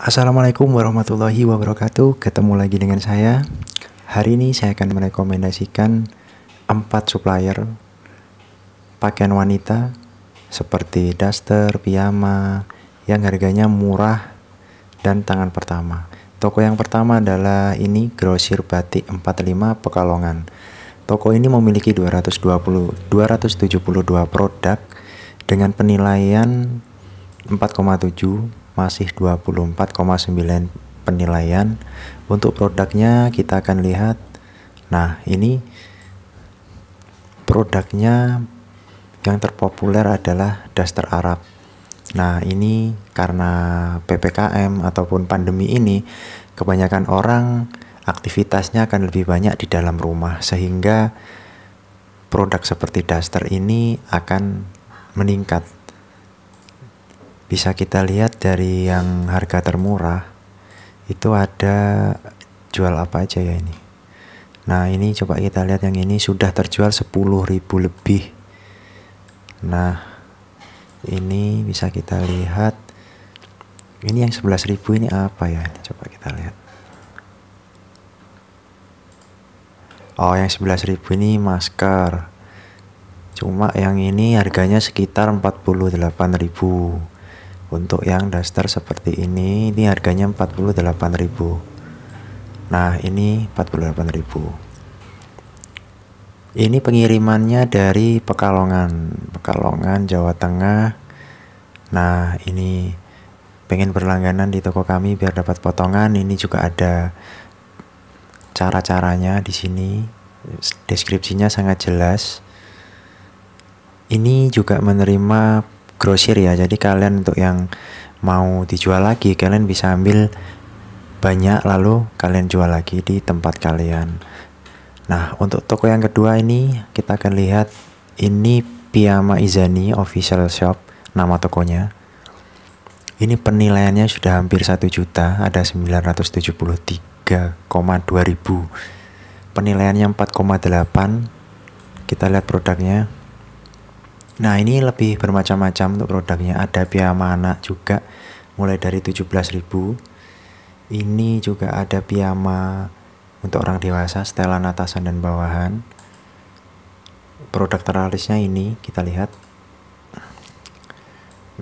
Assalamualaikum warahmatullahi wabarakatuh. Ketemu lagi dengan saya. Hari ini saya akan merekomendasikan 4 supplier Pakaian wanita Seperti daster, piyama Yang harganya murah Dan tangan pertama. Toko yang pertama adalah ini Grosir Batik 45 Pekalongan. Toko ini memiliki 220 272 produk dengan penilaian 4,7 masih 24,9 penilaian. Untuk produknya kita akan lihat. Nah ini produknya yang terpopuler adalah daster Arab. Nah ini karena PPKM ataupun pandemi ini kebanyakan orang aktivitasnya akan lebih banyak di dalam rumah sehingga produk seperti daster ini akan meningkat bisa kita lihat dari yang harga termurah itu ada jual apa aja ya ini? Nah ini coba kita lihat yang ini sudah terjual 10.000 lebih. Nah ini bisa kita lihat. Ini yang 11.000 ini apa ya? Coba kita lihat. Oh yang 11.000 ini masker. Cuma yang ini harganya sekitar 48.000 untuk yang daster seperti ini ini harganya 48.000 nah ini 48.000 ini pengirimannya dari Pekalongan Pekalongan Jawa Tengah. Nah ini pengen berlangganan di toko kami biar dapat potongan. Ini juga ada cara-caranya di sini. Deskripsinya sangat jelas. Ini juga menerima grosir ya. Jadi kalian untuk yang mau dijual lagi kalian bisa ambil banyak lalu kalian jual lagi di tempat kalian. Nah untuk toko yang kedua ini kita akan lihat ini Piyama Izani official shop nama tokonya. Ini penilaiannya sudah hampir 1 juta ada 973,2 ribu. Penilaiannya 4,8 kita lihat produknya Nah ini lebih bermacam-macam untuk produknya. Ada piyama anak juga mulai dari 17.000 ini juga ada piyama untuk orang dewasa setelan atasan dan bawahan. Produk teralisnya ini kita lihat.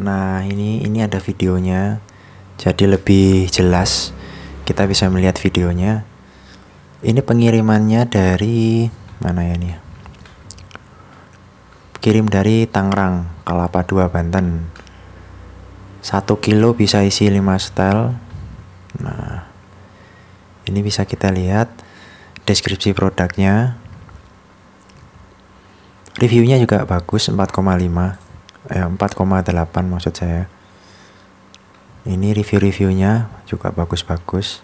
Nah ini ini ada videonya. Jadi lebih jelas kita bisa melihat videonya. Ini pengirimannya dari mana ya nih kirim dari Tangerang, Kelapa 2 Banten. 1 kilo bisa isi 5 setel. Nah, ini bisa kita lihat deskripsi produknya. Reviewnya juga bagus 4,5 eh 4,8 maksud saya. Ini review-reviewnya juga bagus-bagus.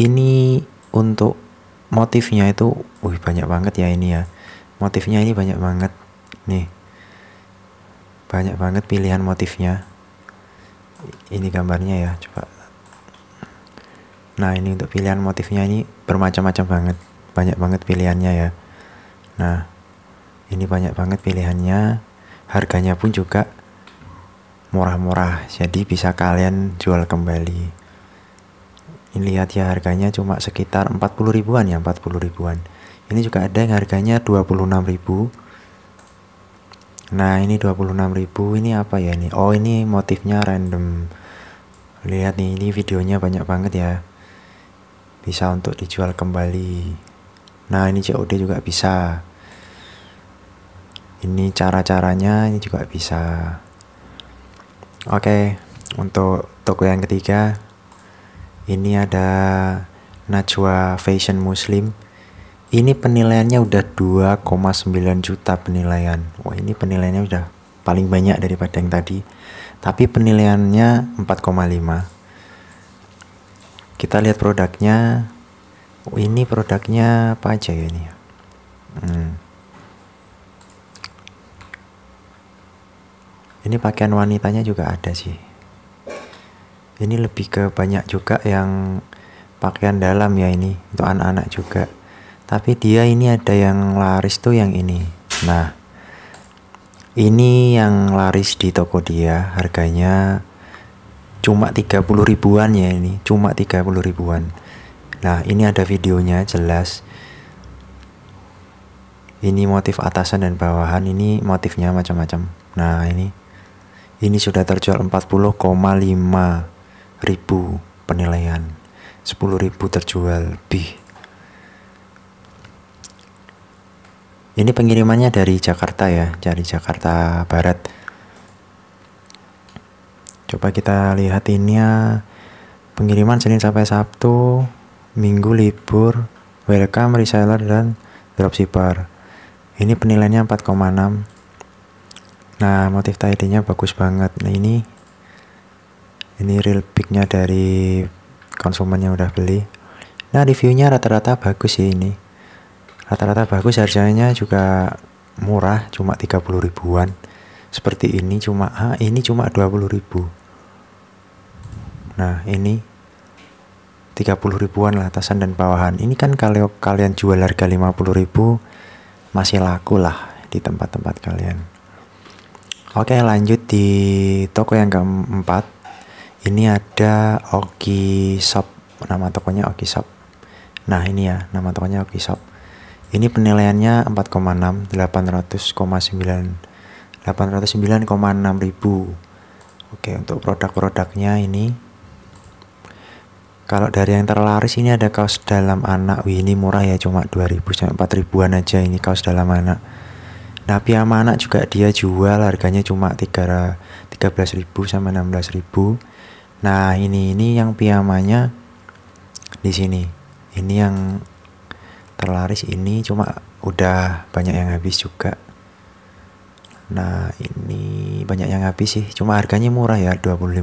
Ini untuk motifnya itu, wih banyak banget ya ini ya motifnya ini banyak banget. Nih. Banyak banget pilihan motifnya. Ini gambarnya ya coba. Nah ini untuk pilihan motifnya ini bermacam-macam banget. Banyak banget pilihannya ya. Nah ini banyak banget pilihannya. Harganya pun juga murah-murah. Jadi bisa kalian jual kembali. Ini lihat ya harganya cuma sekitar 40 ribuan ya 40 ribuan ini juga ada yang harganya 26.000 nah ini 26.000 ini apa ya ini? Oh ini motifnya random. Lihat nih ini videonya banyak banget ya. Bisa untuk dijual kembali. Nah ini COD juga bisa. Ini cara-caranya ini juga bisa. Oke untuk toko yang ketiga ini ada Najwa Fashion Muslim ini penilaiannya udah 2,9 juta penilaian. Wah ini penilaiannya udah paling banyak daripada yang tadi. Tapi penilaiannya 4,5 kita lihat produknya. Oh, ini produknya apa aja ya ini? Hmm. ini pakaian wanitanya juga ada sih. Ini lebih ke banyak juga yang pakaian dalam ya ini untuk anak-anak juga tapi dia ini ada yang laris tuh yang ini. Nah ini yang laris di toko dia harganya cuma 30 ribuan ya ini cuma 30 ribuan. Nah ini ada videonya jelas. Ini motif atasan dan bawahan ini motifnya macam-macam. Nah ini ini sudah terjual 40,5 ribu penilaian. 10 ribu terjual lebih ini pengirimannya dari Jakarta ya dari Jakarta Barat. Coba kita lihat ini ya. Pengiriman Senin sampai Sabtu Minggu libur welcome reseller dan dropshipper. Ini penilaiannya 4,6 nah motif tidy-nya bagus banget. Nah ini ini real pick-nya dari konsumen yang udah beli. Nah reviewnya rata-rata bagus sih ini rata-rata bagus harganya juga murah cuma 30 ribuan. Seperti ini cuma ah, ini cuma 20 ribu. Nah ini 30 ribuan lah atasan dan bawahan. Ini kan kalau kalian jual harga 50 ribu masih laku lah di tempat-tempat kalian. Oke lanjut di toko yang keempat. Ini ada Oki Shop. Nama tokonya Oki Shop. Nah ini ya nama tokonya Oki Shop Ini penilaiannya 4,6 800,9 809,6 ribu Oke untuk produk-produknya ini Kalau dari yang terlaris ini ada kaos dalam anak Wih ini murah ya cuma 2000 sampai 4000an aja ini kaos dalam anak Nah piyama anak juga dia jual harganya cuma 13.000 sama 16.000. Nah ini ini yang piyamanya di sini. Ini yang terlaris ini cuma udah banyak yang habis juga. Nah ini banyak yang habis sih. Cuma harganya murah ya 25.000.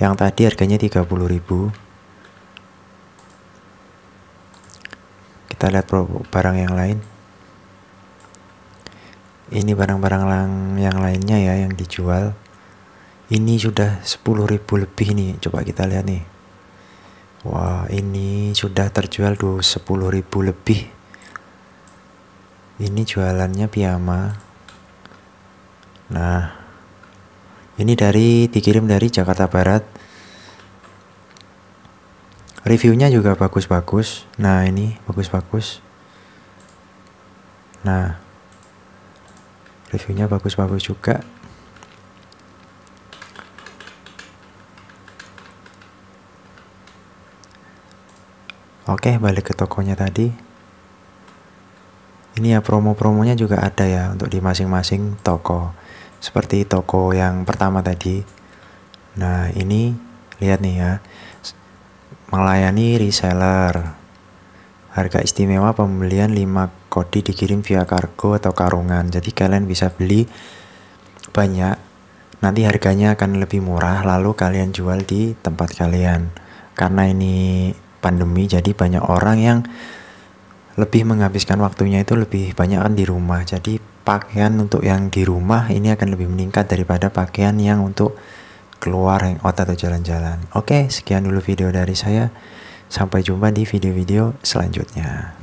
Yang tadi harganya 30.000. Kita lihat barang yang lain ini barang-barang yang lainnya ya yang dijual ini sudah 10.000 lebih nih coba kita lihat nih wah ini sudah terjual tuh 10.000 lebih. Ini jualannya piyama. Nah ini dari dikirim dari Jakarta Barat. Reviewnya juga bagus-bagus. Nah ini bagus-bagus. Nah reviewnya bagus-bagus juga Oke balik ke tokonya tadi Ini ya promo-promonya juga ada ya Untuk di masing-masing toko Seperti toko yang pertama tadi Nah ini Lihat nih ya Melayani reseller Harga istimewa pembelian 5 kodi dikirim via kargo atau karungan. Jadi kalian bisa beli banyak. Nanti harganya akan lebih murah lalu kalian jual di tempat kalian. Karena ini pandemi jadi banyak orang yang lebih menghabiskan waktunya itu lebih banyak kan di rumah. Jadi pakaian untuk yang di rumah ini akan lebih meningkat daripada pakaian yang untuk keluar hangout atau jalan-jalan. Oke, sekian dulu video dari saya. Sampai jumpa di video-video selanjutnya.